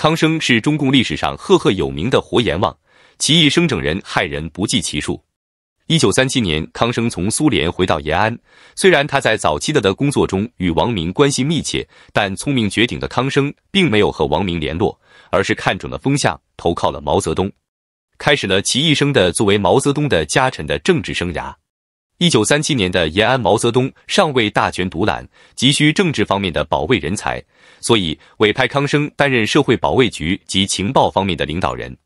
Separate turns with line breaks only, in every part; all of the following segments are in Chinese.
康生是中共历史上赫赫有名的活阎王，其一生整人害人不计其数。一九三七年，康生从苏联回到延安。虽然他在早期的的工作中与王明关系密切，但聪明绝顶的康生并没有和王明联络，而是看准了风向，投靠了毛泽东，开始了其一生的作为毛泽东的家臣的政治生涯。一九三七年的延安，毛泽东尚未大权独揽，急需政治方面的保卫人才，所以委派康生担任社会保卫局及情报方面的领导人。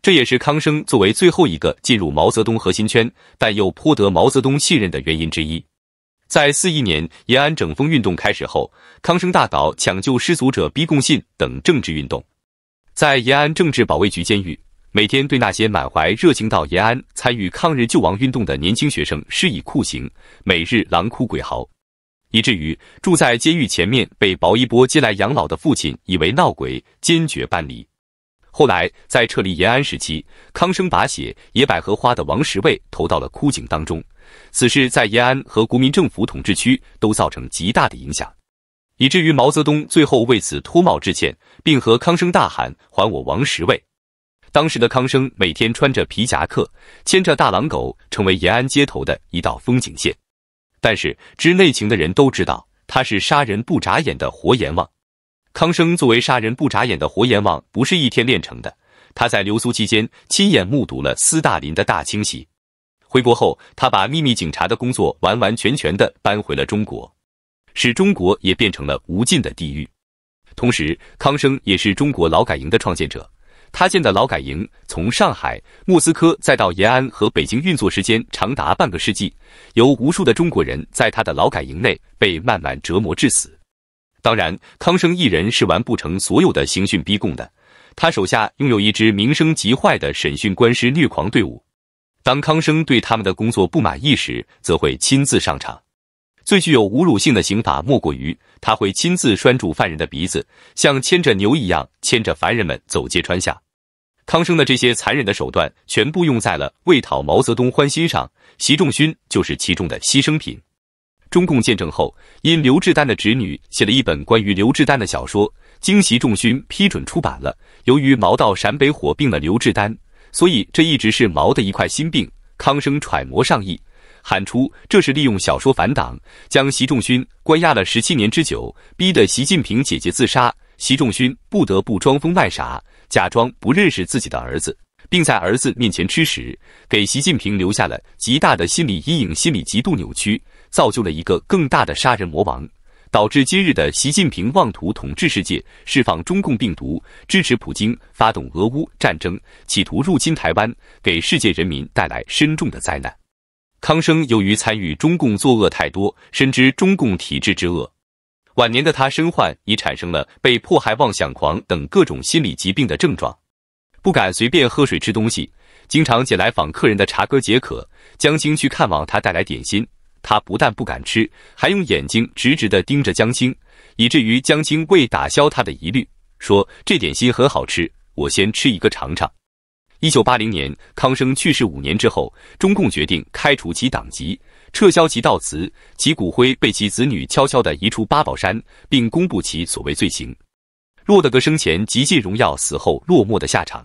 这也是康生作为最后一个进入毛泽东核心圈，但又颇得毛泽东信任的原因之一。在四一年延安整风运动开始后，康生大搞抢救失足者逼供信等政治运动，在延安政治保卫局监狱。每天对那些满怀热情到延安参与抗日救亡运动的年轻学生施以酷刑，每日狼哭鬼嚎，以至于住在监狱前面被薄一波接来养老的父亲以为闹鬼，坚决搬离。后来在撤离延安时期，康生把写《野百合花》的王石卫投到了枯井当中，此事在延安和国民政府统治区都造成极大的影响，以至于毛泽东最后为此脱帽致歉，并和康生大喊：“还我王石卫！”当时的康生每天穿着皮夹克，牵着大狼狗，成为延安街头的一道风景线。但是知内情的人都知道，他是杀人不眨眼的活阎王。康生作为杀人不眨眼的活阎王，不是一天练成的。他在留苏期间亲眼目睹了斯大林的大清洗。回国后，他把秘密警察的工作完完全全的搬回了中国，使中国也变成了无尽的地狱。同时，康生也是中国劳改营的创建者。他建的劳改营从上海、莫斯科再到延安和北京，运作时间长达半个世纪，有无数的中国人在他的劳改营内被慢慢折磨致死。当然，康生一人是完不成所有的刑讯逼供的，他手下拥有一支名声极坏的审讯官师虐狂队伍。当康生对他们的工作不满意时，则会亲自上场。最具有侮辱性的刑法，莫过于他会亲自拴住犯人的鼻子，像牵着牛一样牵着凡人们走街串巷。康生的这些残忍的手段，全部用在了为讨毛泽东欢心上，习仲勋就是其中的牺牲品。中共建政后，因刘志丹的侄女写了一本关于刘志丹的小说，经习仲勋批准出版了。由于毛到陕北火并了刘志丹，所以这一直是毛的一块心病。康生揣摩上意。喊出这是利用小说反党，将习仲勋关押了十七年之久，逼得习近平姐姐自杀。习仲勋不得不装疯卖傻，假装不认识自己的儿子，并在儿子面前吃屎，给习近平留下了极大的心理阴影，心理极度扭曲，造就了一个更大的杀人魔王，导致今日的习近平妄图统治世界，释放中共病毒，支持普京发动俄乌战争，企图入侵台湾，给世界人民带来深重的灾难。康生由于参与中共作恶太多，深知中共体制之恶，晚年的他身患已产生了被迫害妄想狂等各种心理疾病的症状，不敢随便喝水吃东西，经常捡来访客人的茶歌解渴。江青去看望他，带来点心，他不但不敢吃，还用眼睛直直的盯着江青，以至于江青为打消他的疑虑，说这点心很好吃，我先吃一个尝尝。一九八零年，康生去世五年之后，中共决定开除其党籍，撤销其悼词，其骨灰被其子女悄悄地移出八宝山，并公布其所谓罪行，落得个生前极尽荣耀，死后落寞的下场。